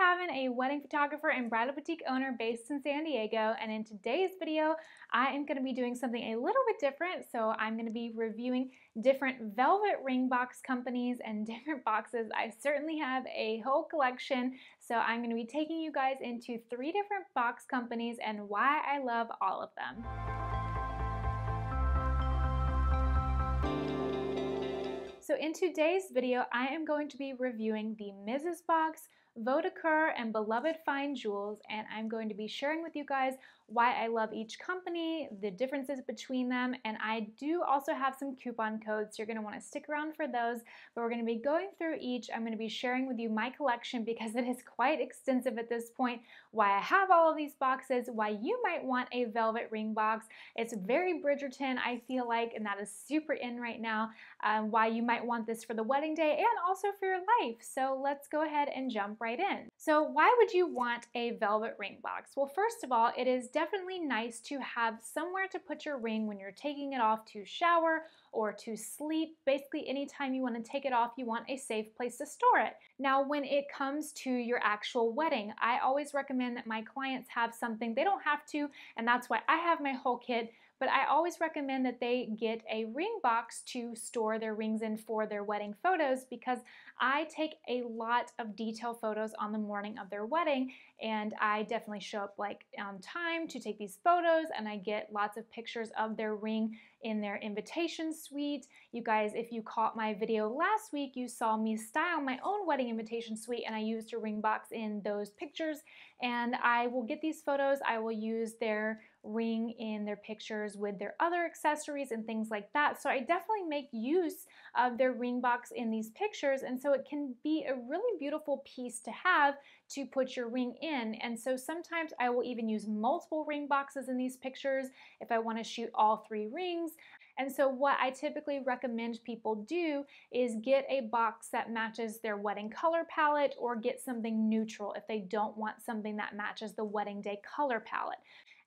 I'm a wedding photographer and bridal boutique owner based in San Diego, and in today's video, I am going to be doing something a little bit different. So I'm going to be reviewing different velvet ring box companies and different boxes. I certainly have a whole collection, so I'm going to be taking you guys into three different box companies and why I love all of them. So in today's video, I am going to be reviewing the Mrs. Box, Vodacure, and Beloved Fine Jewels, and I'm going to be sharing with you guys why I love each company, the differences between them, and I do also have some coupon codes. So you're going to want to stick around for those, but we're going to be going through each. I'm going to be sharing with you my collection because it is quite extensive at this point, why I have all of these boxes, why you might want a velvet ring box. It's very Bridgerton, I feel like, and that is super in right now, um, why you might want this for the wedding day and also for your life. So let's go ahead and jump right in. So why would you want a velvet ring box? Well, first of all, it is definitely nice to have somewhere to put your ring when you're taking it off to shower or to sleep. Basically, anytime you want to take it off, you want a safe place to store it. Now, when it comes to your actual wedding, I always recommend that my clients have something. They don't have to, and that's why I have my whole kit but I always recommend that they get a ring box to store their rings in for their wedding photos because I take a lot of detail photos on the morning of their wedding and I definitely show up like on time to take these photos and I get lots of pictures of their ring in their invitation suite. You guys, if you caught my video last week, you saw me style my own wedding invitation suite and I used a ring box in those pictures and I will get these photos, I will use their ring in their pictures with their other accessories and things like that. So I definitely make use of their ring box in these pictures and so it can be a really beautiful piece to have to put your ring in. And so sometimes I will even use multiple ring boxes in these pictures if I want to shoot all three rings. And so what I typically recommend people do is get a box that matches their wedding color palette or get something neutral if they don't want something that matches the wedding day color palette.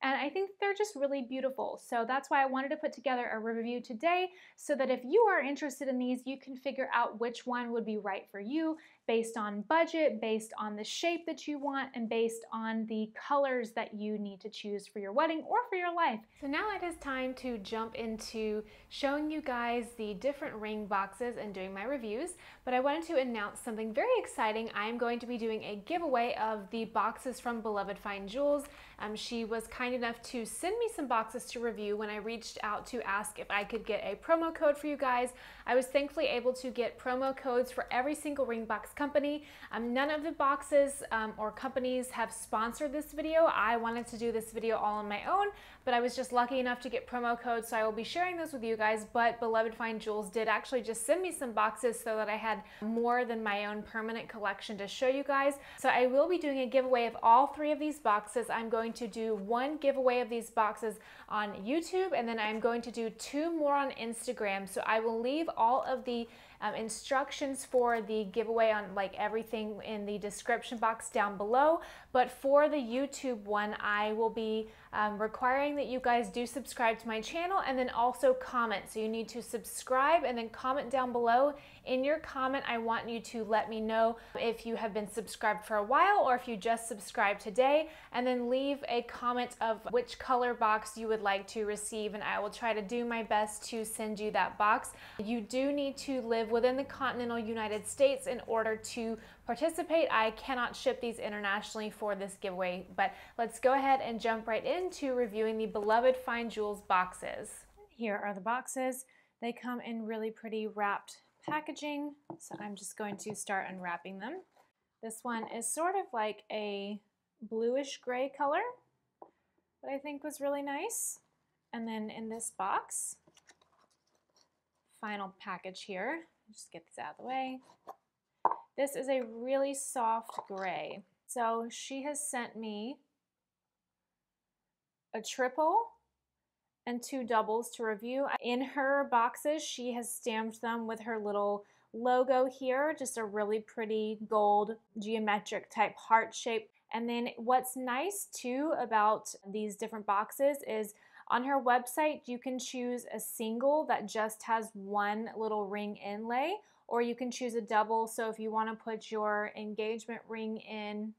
And I think they're just really beautiful. So that's why I wanted to put together a review today so that if you are interested in these, you can figure out which one would be right for you based on budget, based on the shape that you want, and based on the colors that you need to choose for your wedding or for your life. So now it is time to jump into showing you guys the different ring boxes and doing my reviews, but I wanted to announce something very exciting. I am going to be doing a giveaway of the boxes from Beloved Fine Jewels. Um, she was kind enough to send me some boxes to review when I reached out to ask if I could get a promo code for you guys. I was thankfully able to get promo codes for every single ring box company. Um, none of the boxes um, or companies have sponsored this video. I wanted to do this video all on my own, but I was just lucky enough to get promo codes, so I will be sharing those with you guys. But Beloved Fine Jewels did actually just send me some boxes so that I had more than my own permanent collection to show you guys. So I will be doing a giveaway of all three of these boxes. I'm going to do one giveaway of these boxes on YouTube, and then I'm going to do two more on Instagram. So I will leave all of the um, instructions for the giveaway on like everything in the description box down below. But for the YouTube one, I will be um, requiring that you guys do subscribe to my channel and then also comment. So you need to subscribe and then comment down below. In your comment, I want you to let me know if you have been subscribed for a while or if you just subscribed today, and then leave a comment of which color box you would like to receive, and I will try to do my best to send you that box. You do need to live within the continental United States in order to participate. I cannot ship these internationally for this giveaway, but let's go ahead and jump right into reviewing the beloved Fine Jewels boxes. Here are the boxes. They come in really pretty wrapped packaging, so I'm just going to start unwrapping them. This one is sort of like a bluish gray color that I think was really nice. And then in this box, final package here, just get this out of the way. This is a really soft gray. So she has sent me a triple and two doubles to review. In her boxes, she has stamped them with her little logo here, just a really pretty gold geometric type heart shape. And then what's nice too about these different boxes is on her website, you can choose a single that just has one little ring inlay or you can choose a double. So if you want to put your engagement ring in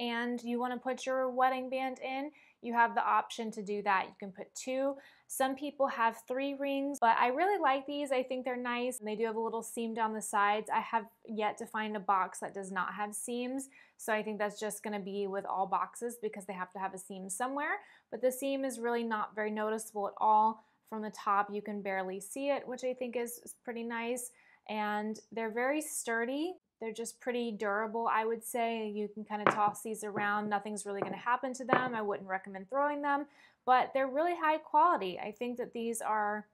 and you want to put your wedding band in, you have the option to do that. You can put two. Some people have three rings, but I really like these. I think they're nice. They do have a little seam down the sides. I have yet to find a box that does not have seams, so I think that's just gonna be with all boxes because they have to have a seam somewhere. But the seam is really not very noticeable at all. From the top, you can barely see it, which I think is pretty nice. And they're very sturdy. They're just pretty durable, I would say. You can kind of toss these around. Nothing's really going to happen to them. I wouldn't recommend throwing them, but they're really high quality. I think that these are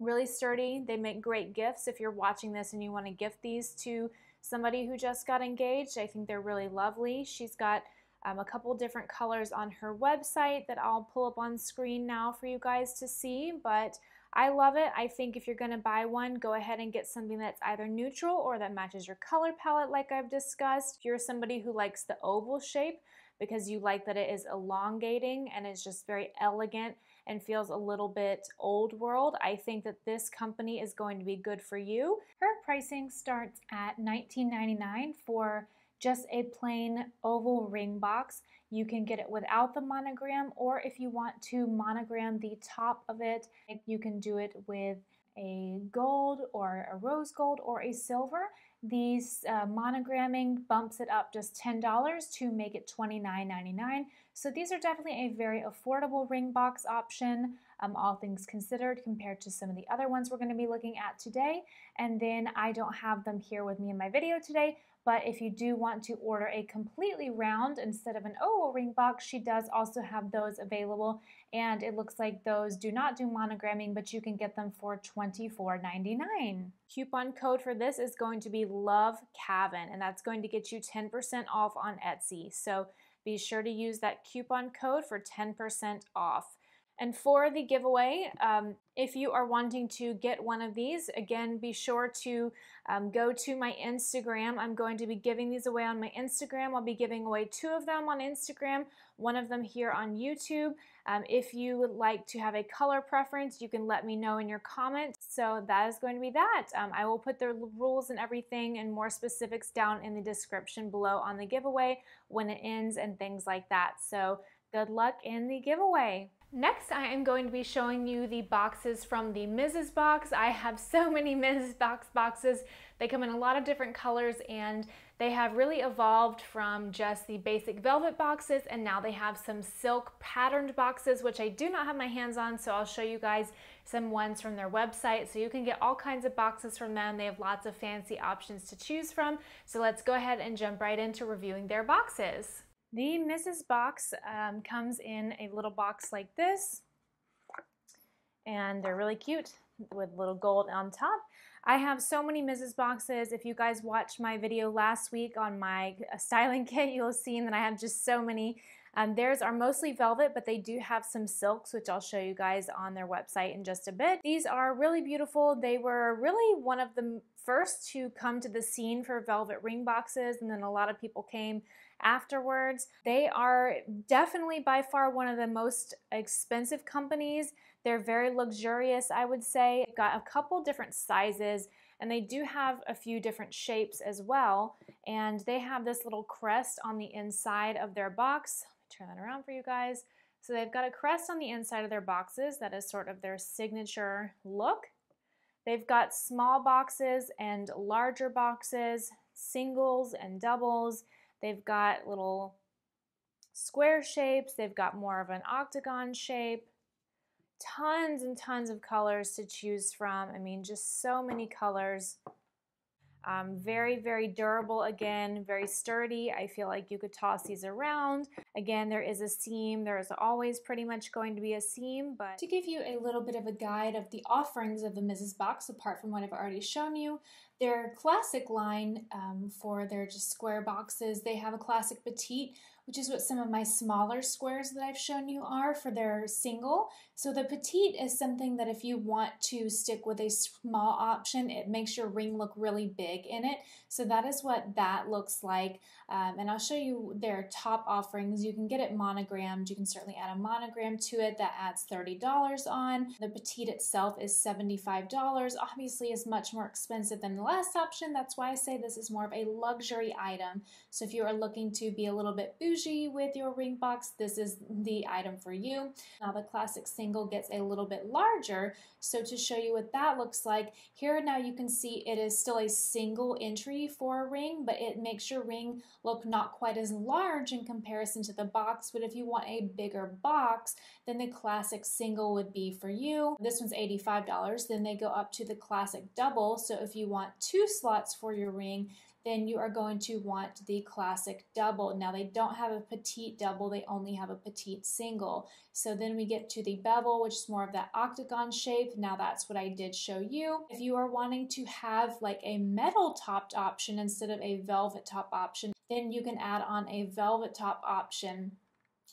really sturdy. They make great gifts if you're watching this and you want to gift these to somebody who just got engaged. I think they're really lovely. She's got um, a couple different colors on her website that I'll pull up on screen now for you guys to see, but I love it. I think if you're going to buy one, go ahead and get something that's either neutral or that matches your color palette like I've discussed. If you're somebody who likes the oval shape because you like that it is elongating and is just very elegant and feels a little bit old world, I think that this company is going to be good for you. Her pricing starts at $19.99 for just a plain oval ring box. You can get it without the monogram, or if you want to monogram the top of it, you can do it with a gold or a rose gold or a silver. These uh, monogramming bumps it up just $10 to make it $29.99. So these are definitely a very affordable ring box option, um, all things considered, compared to some of the other ones we're going to be looking at today. And then I don't have them here with me in my video today, but if you do want to order a completely round instead of an oval ring box, she does also have those available. And it looks like those do not do monogramming, but you can get them for $24.99. Coupon code for this is going to be Love Cavin, and that's going to get you 10% off on Etsy. So be sure to use that coupon code for 10% off. And for the giveaway, um, if you are wanting to get one of these, again, be sure to um, go to my Instagram. I'm going to be giving these away on my Instagram. I'll be giving away two of them on Instagram, one of them here on YouTube. Um, if you would like to have a color preference, you can let me know in your comments. So that is going to be that. Um, I will put the rules and everything and more specifics down in the description below on the giveaway when it ends and things like that. So good luck in the giveaway. Next, I am going to be showing you the boxes from the Mrs. Box. I have so many Mrs. Box boxes. They come in a lot of different colors and they have really evolved from just the basic velvet boxes and now they have some silk patterned boxes, which I do not have my hands on, so I'll show you guys some ones from their website. So you can get all kinds of boxes from them. They have lots of fancy options to choose from. So let's go ahead and jump right into reviewing their boxes. The Mrs. Box um, comes in a little box like this, and they're really cute with little gold on top. I have so many Mrs. Boxes. If you guys watched my video last week on my uh, styling kit, you'll have seen that I have just so many. Um, theirs are mostly velvet, but they do have some silks, which I'll show you guys on their website in just a bit. These are really beautiful. They were really one of the first to come to the scene for velvet ring boxes, and then a lot of people came afterwards. They are definitely by far one of the most expensive companies. They're very luxurious, I would say. They've got a couple different sizes and they do have a few different shapes as well. And they have this little crest on the inside of their box. Turn that around for you guys. So they've got a crest on the inside of their boxes. That is sort of their signature look. They've got small boxes and larger boxes, singles and doubles. They've got little square shapes. They've got more of an octagon shape. Tons and tons of colors to choose from. I mean, just so many colors. Um, very, very durable again, very sturdy. I feel like you could toss these around. Again, there is a seam. There is always pretty much going to be a seam, but to give you a little bit of a guide of the offerings of the Mrs. Box, apart from what I've already shown you, Their classic line um, for their just square boxes, they have a classic petite, which is what some of my smaller squares that I've shown you are for their single. So the petite is something that if you want to stick with a small option, it makes your ring look really big in it. So that is what that looks like. Um, and I'll show you their top offerings. You can get it monogrammed. You can certainly add a monogram to it that adds $30 on. The petite itself is $75. Obviously is much more expensive than the last option. That's why I say this is more of a luxury item. So if you are looking to be a little bit bougie, bougie with your ring box, this is the item for you. Now the classic single gets a little bit larger. So to show you what that looks like, here now you can see it is still a single entry for a ring, but it makes your ring look not quite as large in comparison to the box. But if you want a bigger box, then the classic single would be for you. This one's $85. Then they go up to the classic double. So if you want two slots for your ring, then you are going to want the classic double. Now they don't have a petite double, they only have a petite single. So then we get to the bevel, which is more of that octagon shape. Now that's what I did show you. If you are wanting to have like a metal topped option instead of a velvet top option, then you can add on a velvet top option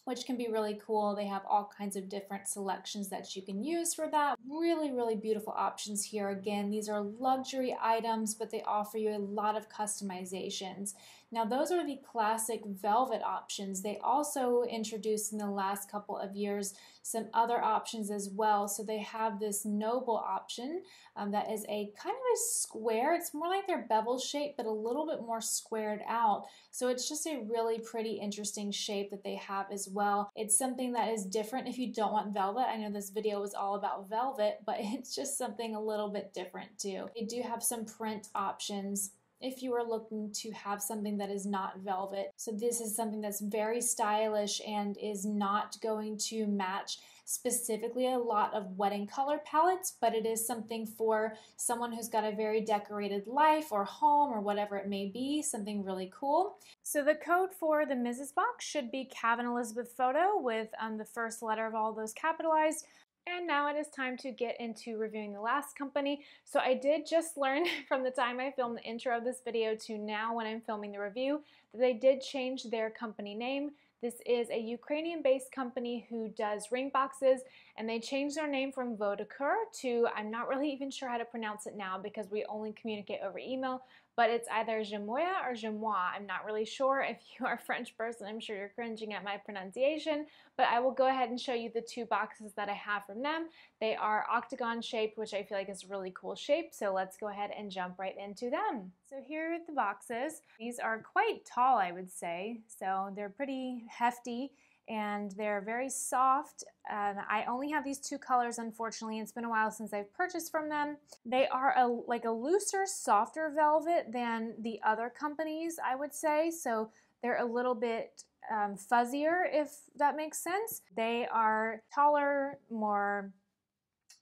which can be really cool. They have all kinds of different selections that you can use for that. Really, really beautiful options here. Again, these are luxury items, but they offer you a lot of customizations. Now, those are the classic velvet options. They also introduced in the last couple of years some other options as well. So they have this noble option um, that is a kind of a square. It's more like their bevel shape, but a little bit more squared out. So it's just a really pretty interesting shape that they have as well. It's something that is different if you don't want velvet. I know this video was all about velvet, but it's just something a little bit different too. They do have some print options if you are looking to have something that is not velvet. So this is something that's very stylish and is not going to match specifically a lot of wedding color palettes, but it is something for someone who's got a very decorated life or home or whatever it may be, something really cool. So the code for the Mrs. Box should be Cavin Elizabeth Photo with um, the first letter of all those capitalized. And now it is time to get into reviewing the last company. So I did just learn from the time I filmed the intro of this video to now when I'm filming the review that they did change their company name. This is a Ukrainian-based company who does ring boxes and they changed their name from Vodacure to, I'm not really even sure how to pronounce it now because we only communicate over email, but it's either Gemoya or J'Amois. I'm not really sure. If you are a French person, I'm sure you're cringing at my pronunciation, but I will go ahead and show you the two boxes that I have from them. They are octagon shaped, which I feel like is a really cool shape, so let's go ahead and jump right into them. So here are the boxes. These are quite tall, I would say, so they're pretty hefty and they're very soft. And I only have these two colors, unfortunately. It's been a while since I've purchased from them. They are a, like a looser, softer velvet than the other companies, I would say. So they're a little bit um, fuzzier, if that makes sense. They are taller, more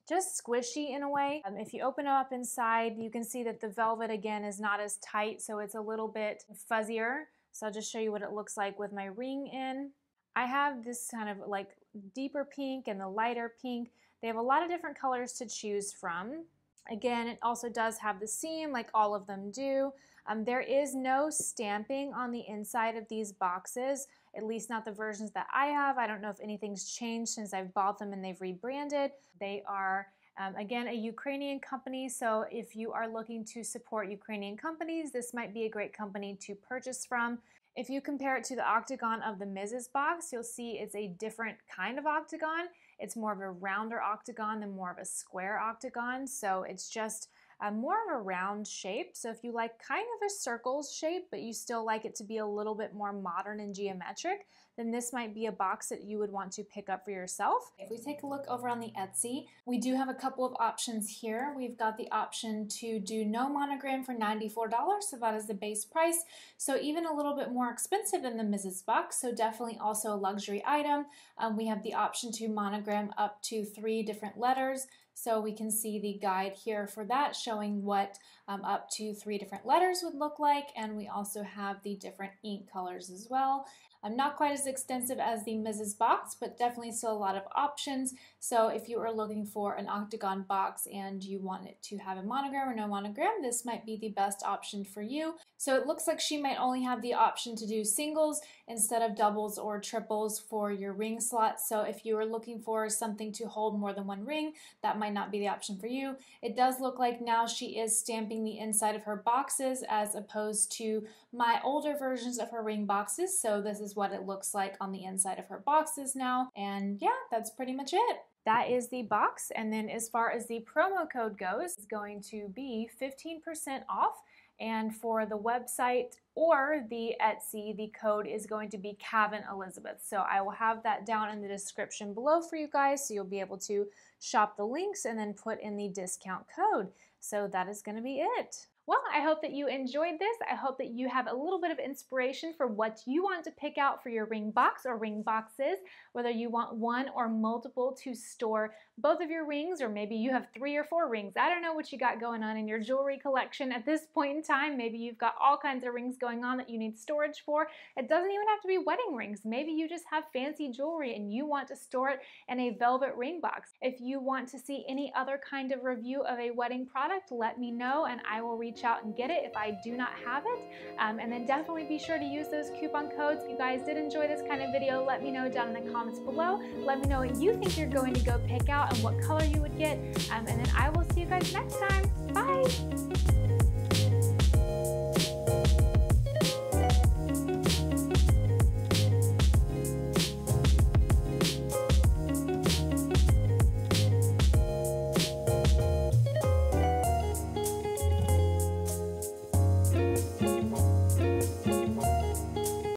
just squishy in a way. Um, if you open up inside, you can see that the velvet again is not as tight, so it's a little bit fuzzier. So I'll just show you what it looks like with my ring in. I have this kind of like deeper pink and the lighter pink. They have a lot of different colors to choose from. Again, it also does have the seam like all of them do. Um, there is no stamping on the inside of these boxes, at least not the versions that I have. I don't know if anything's changed since I've bought them and they've rebranded. They are um, again, a Ukrainian company, so if you are looking to support Ukrainian companies, this might be a great company to purchase from. If you compare it to the octagon of the Mrs. box, you'll see it's a different kind of octagon. It's more of a rounder octagon than more of a square octagon. So it's just uh, more of a round shape. So if you like kind of a circle shape, but you still like it to be a little bit more modern and geometric, then this might be a box that you would want to pick up for yourself. If we take a look over on the Etsy, we do have a couple of options here. We've got the option to do no monogram for $94, so that is the base price. So even a little bit more expensive than the Mrs. box, so definitely also a luxury item. Um, we have the option to monogram up to three different letters. So we can see the guide here for that showing what um, up to three different letters would look like. And we also have the different ink colors as well. Not quite as extensive as the Mrs. box, but definitely still a lot of options. So if you are looking for an octagon box and you want it to have a monogram or no monogram, this might be the best option for you. So it looks like she might only have the option to do singles instead of doubles or triples for your ring slot. So if you are looking for something to hold more than one ring, that might not be the option for you. It does look like now she is stamping the inside of her boxes as opposed to my older versions of her ring boxes. So this is what it looks like on the inside of her boxes now. And yeah, that's pretty much it. That is the box. And then as far as the promo code goes, it's going to be 15% off. And for the website or the Etsy, the code is going to be Cavin Elizabeth. So I will have that down in the description below for you guys so you'll be able to shop the links and then put in the discount code. So that is going to be it. Well, I hope that you enjoyed this. I hope that you have a little bit of inspiration for what you want to pick out for your ring box or ring boxes, whether you want one or multiple to store both of your rings, or maybe you have three or four rings. I don't know what you got going on in your jewelry collection at this point in time. Maybe you've got all kinds of rings going on that you need storage for. It doesn't even have to be wedding rings. Maybe you just have fancy jewelry and you want to store it in a velvet ring box. If you want to see any other kind of review of a wedding product, let me know and I will reach out and get it if I do not have it. Um, and then definitely be sure to use those coupon codes. If you guys did enjoy this kind of video, let me know down in the comments below. Let me know what you think you're going to go pick out and what color you would get. Um, and then I will see you guys next time. Bye!